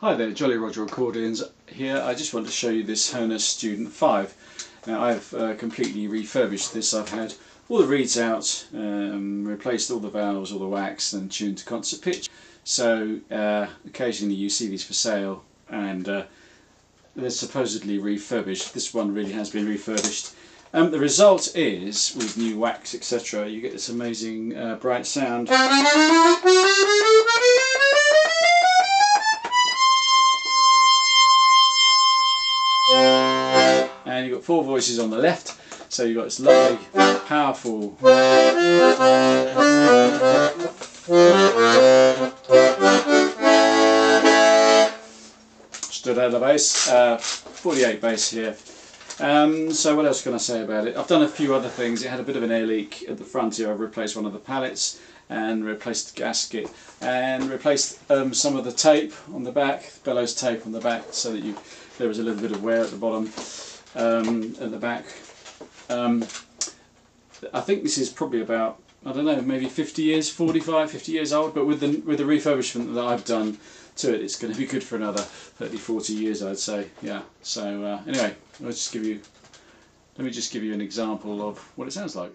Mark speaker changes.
Speaker 1: Hi there, Jolly Roger Accordions here. I just want to show you this Hohner Student 5. Now I've uh, completely refurbished this. I've had all the reeds out, um, replaced all the valves, all the wax and tuned to concert pitch. So uh, occasionally you see these for sale and uh, they're supposedly refurbished. This one really has been refurbished. Um, the result is, with new wax etc, you get this amazing uh, bright sound. And you've got four voices on the left so you've got this lovely powerful the bass uh, 48 bass here um, so what else can I say about it? I've done a few other things. It had a bit of an air leak at the front here. I've replaced one of the pallets and replaced the gasket and replaced um, some of the tape on the back, bellows tape on the back so that you there was a little bit of wear at the bottom um, at the back. Um, I think this is probably about I don't know maybe 50 years 45 50 years old but with the with the refurbishment that I've done to it it's going to be good for another 30 40 years I'd say yeah. So uh, anyway I'll just give you let me just give you an example of what it sounds like